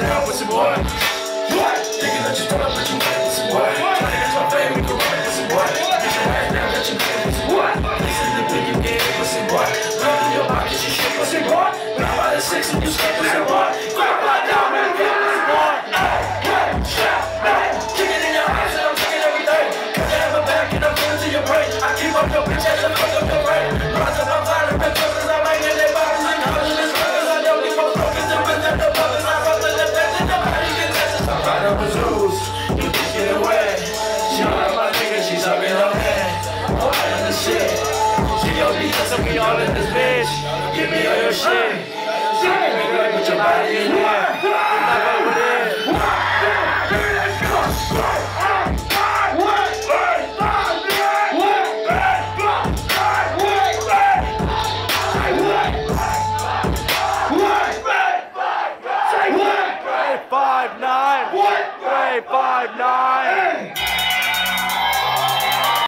Listen what you want. What? You you what? Get what? What? What? What? I'm out of what? What? It in your eyes and I'm taking your brain. up Five, nine. What? Five nine.